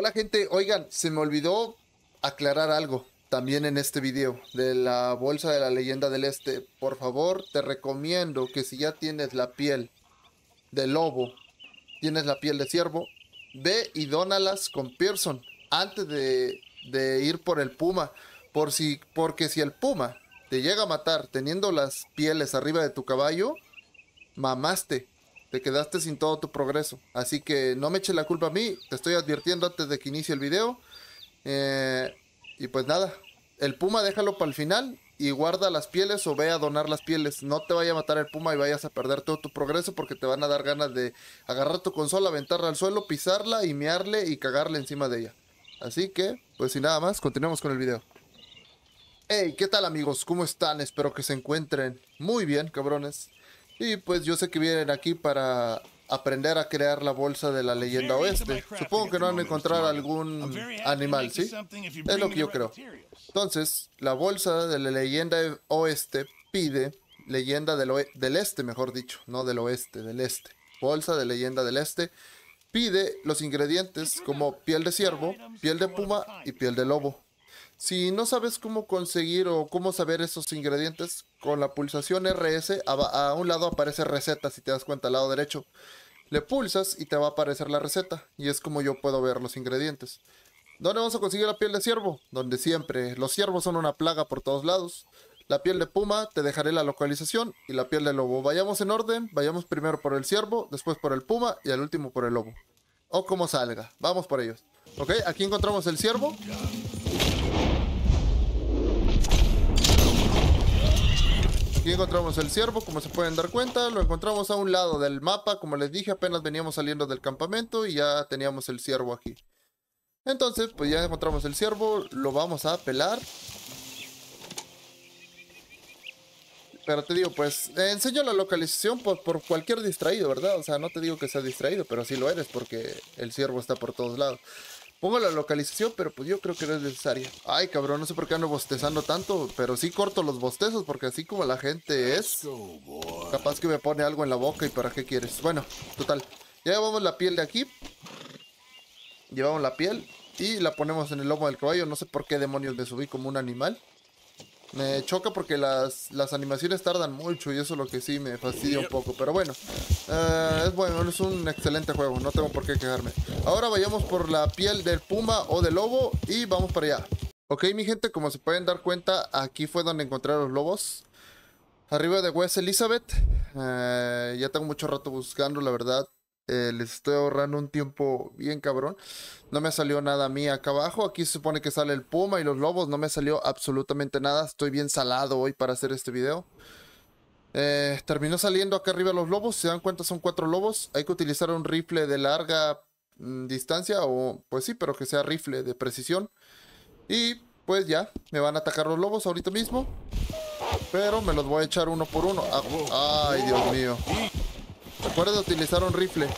Hola gente, oigan, se me olvidó aclarar algo también en este video de la bolsa de la leyenda del este. Por favor, te recomiendo que si ya tienes la piel de lobo, tienes la piel de ciervo, ve y dónalas con Pearson antes de, de ir por el puma. Por si, porque si el puma te llega a matar teniendo las pieles arriba de tu caballo, mamaste. Te quedaste sin todo tu progreso. Así que no me eche la culpa a mí. Te estoy advirtiendo antes de que inicie el video. Eh, y pues nada. El puma déjalo para el final. Y guarda las pieles o ve a donar las pieles. No te vaya a matar el puma y vayas a perder todo tu progreso. Porque te van a dar ganas de agarrar tu consola, aventarla al suelo, pisarla y mearle y cagarle encima de ella. Así que, pues sin nada más, continuemos con el video. Hey, ¿qué tal amigos? ¿Cómo están? Espero que se encuentren muy bien, cabrones. Y pues yo sé que vienen aquí para aprender a crear la bolsa de la leyenda oeste. Supongo que no van a encontrar algún animal, ¿sí? Es lo que yo creo. Entonces, la bolsa de la leyenda oeste pide, leyenda del, del este, mejor dicho, no del oeste, del este. Bolsa de leyenda del este pide los ingredientes como piel de ciervo, piel de puma y piel de lobo. Si no sabes cómo conseguir o cómo saber esos ingredientes, con la pulsación RS a, un lado aparece receta, si te das cuenta, al lado derecho. Le pulsas y te va a aparecer la receta, y es como yo puedo ver los ingredientes. ¿Dónde vamos a conseguir la piel de ciervo? Donde siempre. Los ciervos son una plaga por todos lados. La piel de puma, te dejaré la localización, y la piel de lobo. Vayamos en orden, vayamos primero por el ciervo, después por el puma y al último por el lobo. O como salga. Vamos por ellos. Ok, aquí encontramos el ciervo. Encontramos el ciervo, como se pueden dar cuenta, lo encontramos a un lado del mapa, como les dije, apenas veníamos saliendo del campamento y ya teníamos el ciervo aquí. Entonces, pues ya encontramos el ciervo, lo vamos a pelar. Pero te digo, pues, enseño la localización por, por cualquier distraído, ¿verdad? O sea, no te digo que sea distraído, pero sí lo eres porque el ciervo está por todos lados. Pongo la localización, pero pues yo creo que no es necesaria. Ay, cabrón, no sé por qué ando bostezando tanto, pero sí corto los bostezos porque así como la gente es, capaz que me pone algo en la boca y para qué quieres. Bueno, total. Ya llevamos la piel de aquí. Llevamos la piel y la ponemos en el lomo del caballo. No sé por qué demonios me subí como un animal. Me choca porque las, las animaciones tardan mucho y eso es lo que sí me fastidia un poco. Pero bueno, eh, es bueno, es un excelente juego, no tengo por qué quejarme. Ahora vayamos por la piel del puma o del lobo y vamos para allá. Ok, mi gente, como se pueden dar cuenta, aquí fue donde encontré a los lobos. Arriba de West Elizabeth. Eh, ya tengo mucho rato buscando, la verdad. Eh, les estoy ahorrando un tiempo bien cabrón. No me salió nada a mí acá abajo. Aquí se supone que sale el puma y los lobos. No me salió absolutamente nada. Estoy bien salado hoy para hacer este video. Eh, terminó saliendo acá arriba los lobos. Se dan cuenta son cuatro lobos. Hay que utilizar un rifle de larga mm, distancia. O pues sí, pero que sea rifle de precisión. Y pues ya, me van a atacar los lobos ahorita mismo. Pero me los voy a echar uno por uno. Ah, ay, Dios mío. Recuerda utilizar un rifle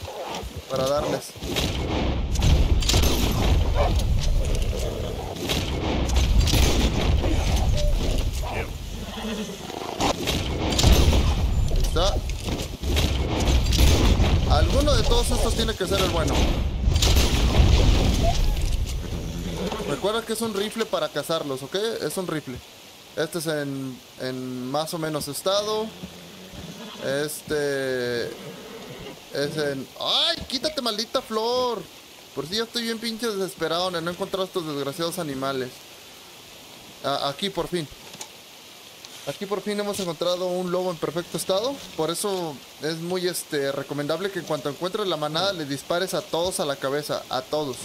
para darles. está. Alguno de todos estos tiene que ser el bueno. Recuerda que es un rifle para cazarlos, ¿ok? Es un rifle. Este es en, en más o menos estado. Este... Es en... ¡Ay! Quítate, maldita flor. Por si ya estoy bien pinche desesperado de no encontrar estos desgraciados animales. aquí, por fin. Aquí por fin hemos encontrado un lobo en perfecto estado. Por eso es muy este, recomendable que en cuanto encuentres la manada le dispares a todos a la cabeza. A todos.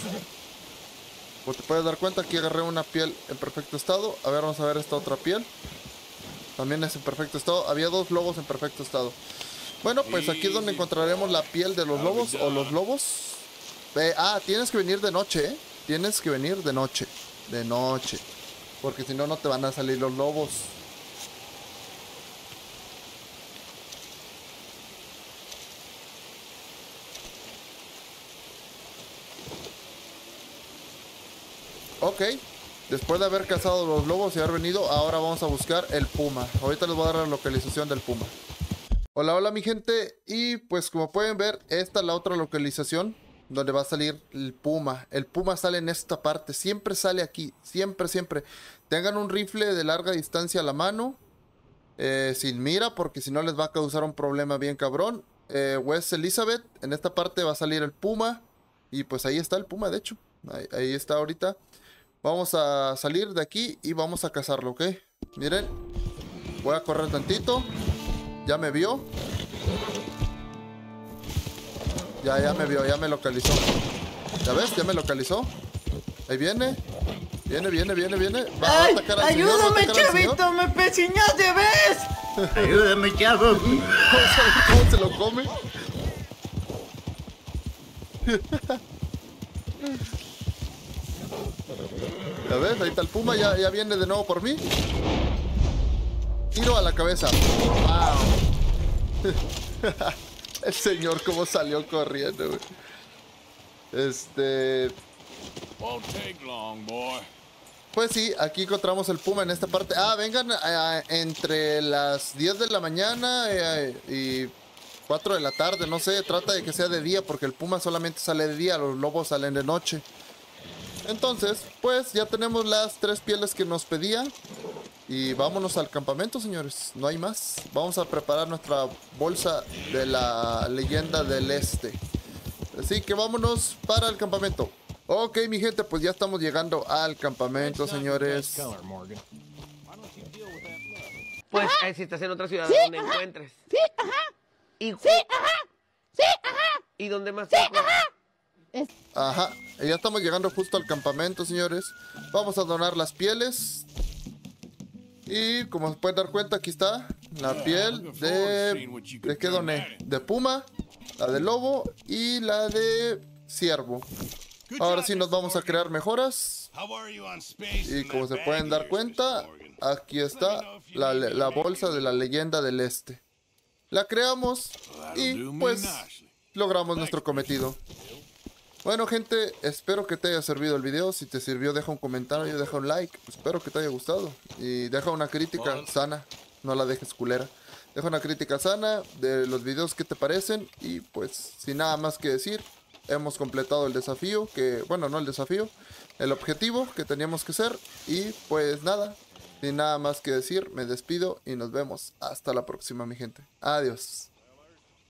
Como te puedes dar cuenta, aquí agarré una piel en perfecto estado. A ver, vamos a ver esta otra piel. También es en perfecto estado. Había dos lobos en perfecto estado. Bueno, pues aquí es donde encontraremos la piel de los lobos o los lobos. ah, tienes que venir de noche, ¿eh? Tienes que venir de noche. De noche. Porque si no, no te van a salir los lobos. Ok. Después de haber cazado los lobos y haber venido, ahora vamos a buscar el puma. Ahorita les voy a dar la localización del puma. Hola, hola mi gente. Y pues como pueden ver, esta es la otra localización donde va a salir el puma. El puma sale en esta parte, siempre sale aquí, siempre, siempre. Tengan un rifle de larga distancia a la mano, eh, sin mira, porque si no les va a causar un problema bien cabrón. Eh, West Elizabeth, en esta parte va a salir el puma, y pues ahí está el puma, de hecho. Ahí, ahí está ahorita. Vamos a salir de aquí y vamos a cazarlo, ¿ok? Miren, voy a correr tantito. Ya me vio. Ya, ya me vio, ya me localizó. ¿Ya ves? Ya me localizó. Ahí viene. Viene, viene, viene, viene. Va a atacar al señor, va a ¡Ayúdame, atacar al señor. chavito! ¡Me pechiñaste, ves! Ayúdame, chavo. Cómo se lo come. ¿Ya ves? Ahí está el puma, ya, ya viene de nuevo por mí. Tiro a la cabeza. ¡Wow! el señor cómo salió corriendo, güey. Este... Pues sí, aquí encontramos el puma en esta parte. Ah, vengan ah, entre las 10 de la mañana eh, y 4 de la tarde, no sé, trata de que sea de día porque el puma solamente sale de día, los lobos salen de noche. Entonces, pues ya tenemos las tres pieles que nos pedía y vámonos al campamento, señores. No hay más. Vamos a preparar nuestra bolsa de la leyenda del este. Así que vámonos para el campamento. Ok, mi gente, pues ya estamos llegando al campamento, señores. Pues eh, si estás en otra ciudad donde encuentres. Sí, ajá. Y, sí, ajá. Sí, ajá. ¿Y dónde más? Sí, ajá. Ajá, ya estamos llegando justo al campamento, señores. Vamos a donar las pieles. Y como se pueden dar cuenta, aquí está la piel de... ¿De qué doné? De puma, la de lobo y la de ciervo. Ahora sí nos vamos a crear mejoras. Y como se pueden dar cuenta, aquí está la, la bolsa de la leyenda del este. La creamos y pues logramos nuestro cometido. Bueno gente, espero que te haya servido el video. Si te sirvió, deja un comentario, deja un like. Espero que te haya gustado. Y deja una crítica sana. No la dejes culera. Deja una crítica sana de los videos que te parecen. Y pues, sin nada más que decir, hemos completado el desafío. Que, bueno, no el desafío, el objetivo que teníamos que hacer. Y pues nada, sin nada más que decir, me despido y nos vemos. Hasta la próxima, mi gente. Adiós.